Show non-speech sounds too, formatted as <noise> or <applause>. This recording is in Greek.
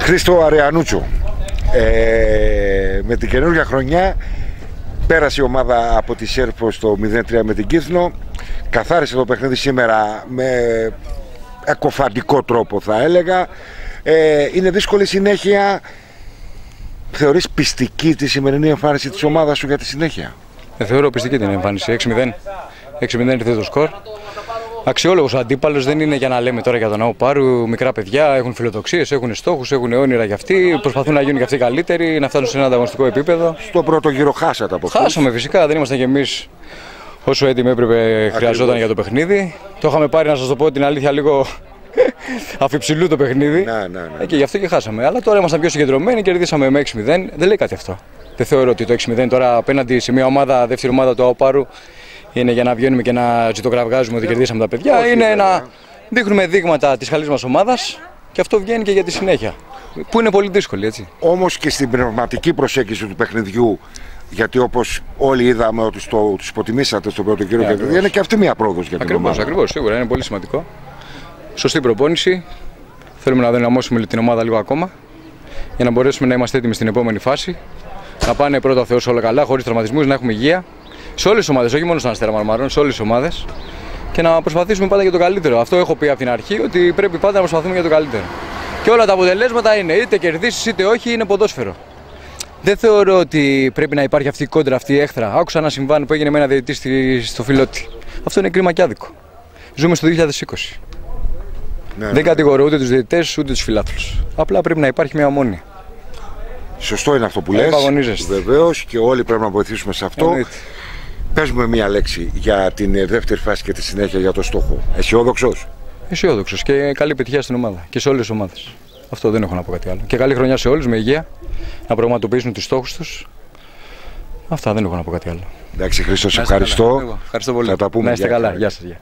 Χρήστο Αρεανούτσο. Ε, με την καινούργια χρονιά πέρασε η ομάδα από τη Σέρφο στο 0-3 με την Κύθνο. Καθάρισε το παιχνίδι σήμερα με εκοφαντικό τρόπο θα έλεγα. Ε, είναι δύσκολη συνέχεια. Θεωρείς πιστική τη σημερινή εμφάνιση της ομάδας σου για τη συνέχεια; Ε, θεωρώ πιστική την εμφάνιση. 6-0. 6-0 ήρθε το σκορ. Αξιόλογος αντίπαλος δεν είναι για να λέμε τώρα για τον Ναό Πάρου. Μικρά παιδιά έχουν φιλοδοξίες, έχουν στόχους, έχουν όνειρα για αυτοί. Προσπαθούν να γίνουν και αυτοί καλύτεροι, να φτάνουν σε ένα ανταγωνιστικό επίπεδο. Στο πρώτο γύρο χάσατε από αυτούς. Χάσαμε φυσικά, δεν ήμασταν κι εμείς όσο έτοιμοι έπρεπε χρειαζόταν για το παιχνίδι. Το είχαμε πάρει, να σας το πω την αλήθεια, λίγο <laughs> αφιψηλού το παιχνίδι. Ναι, ναι, ναι. Ε, και γι' αυτό και χάσαμε. Αλλά τώρα ήμασταν πιο συγκεντρωμένοι, κερδίσαμε με 6-0. Δεν λέει κάτι αυτό. Δεν θεωρώ ότι το 6-0 τώρα απέναντι σε μια ομάδα, δεύτερη ομάδα του ΑΟΠΑΡΟΥ, είναι για να βγαίνουμε και να ζητοκραυγάζουμε ότι κερδίσαμε τα παιδιά. Όχι, είναι βέβαια. να δείχνουμε δείγματα της καλή μας ομάδας και αυτό βγαίνει και για τη συνέχεια. Που είναι πολύ δύσκολη, έτσι. Όμως και στην πνευματική προσέγγιση του παιχνιδιού γιατί όπως όλοι είδαμε ότι στο, τους υποτιμήσατε στο πρώτο γύρο Ναι, και ακριβώς. είναι και αυτή μια πρόοδος για την Ακριβώς, ομάδα. ακριβώς. Σίγουρα είναι πολύ σημαντικό. Σωστή προπόνηση. Θέλουμε να δυναμώσουμε την ομάδα λίγο ακόμα για να μπορέσουμε να είμαστε έτοιμοι στην επόμενη φάση. Να πάνε πρώτα ο Θεός όλα καλά, χωρίς τραυματισμούς, να έχουμε υγεία. Σε όλες τις ομάδες, όχι μόνο στον Αστέρα Μαρμαρών, σε όλες τις ομάδες. Και να προσπαθήσουμε πάντα για το καλύτερο. Αυτό έχω πει από την αρχή, ότι πρέπει πάντα να προσπαθούμε για το καλύτερο. Και όλα τα αποτελέσματα είναι είτε κερδίσεις είτε όχι, είναι ποδόσφαιρο. Δεν θεωρώ ότι πρέπει να υπάρχει αυτή η κόντρα, αυτή η έχθρα. Άκουσα ένα συμβάν που έγινε με ένα διαιτητή στη- στο φιλότη. Αυτό είναι κρίμα και άδικο. Ζούμε στο 2020. Ναι, Δεν κατηγορώ ούτε τους διαιτητές ούτε τους φιλάθλους. Απλά πρέπει να υπάρχει μια ομόνια. Σωστό είναι αυτό που Ε, λες. επαγωνίζεστε. Βεβαίως και όλοι πρέπει να βοηθήσουμε σε αυτό. Εννοείται. Πες μου μία λέξη για την ε, δεύτερη φάση και τη συνέχεια για το στόχο. Αισιόδοξος; Αισιόδοξος και καλή επιτυχία στην ομάδα και σε όλες τις ομάδες. Αυτό δεν έχω να πω κάτι άλλο. Και καλή χρονιά σε όλους με υγεία, να πραγματοποιήσουν τους στόχους τους. Αυτά δεν έχω να πω κάτι άλλο. Εντάξει Χρήστο, σε Να είστε καλά. ευχαριστώ. Εγώ, Ευχαριστώ πολύ. Θα τα πούμε. Να είστε Γεια καλά. χαρά. Γεια σας. Γεια.